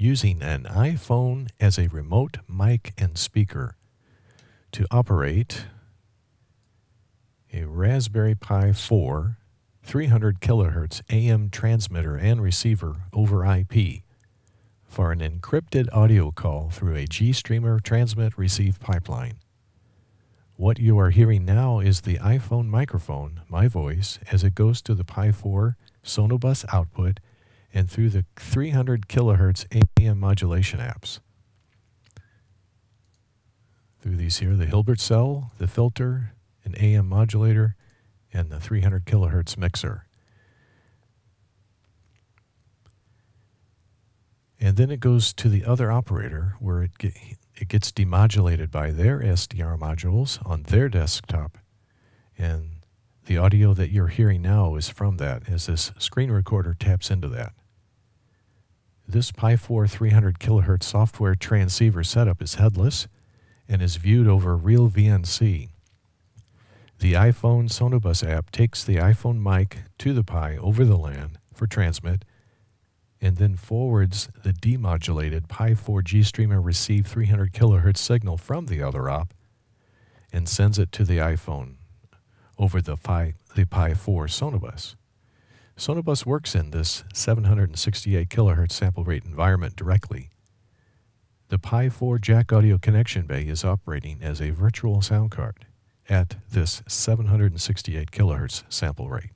using an iPhone as a remote mic and speaker to operate a Raspberry Pi 4 300 kilohertz AM transmitter and receiver over IP for an encrypted audio call through a GStreamer transmit receive pipeline. What you are hearing now is the iPhone microphone, my voice, as it goes to the Pi 4 Sonobus output and through the 300 kilohertz AM modulation apps. Through these here, the Hilbert cell, the filter, an AM modulator, and the 300 kilohertz mixer. And then it goes to the other operator where it, get, it gets demodulated by their SDR modules on their desktop. And the audio that you're hearing now is from that as this screen recorder taps into that. This Pi 4 300 kHz software transceiver setup is headless and is viewed over real VNC. The iPhone Sonobus app takes the iPhone mic to the Pi over the LAN for transmit and then forwards the demodulated Pi 4 GStreamer receive 300 kHz signal from the other op and sends it to the iPhone over the Pi, the Pi 4 Sonobus. Sonobus works in this 768 kilohertz sample rate environment directly. The Pi 4 jack audio connection bay is operating as a virtual sound card at this 768 kilohertz sample rate.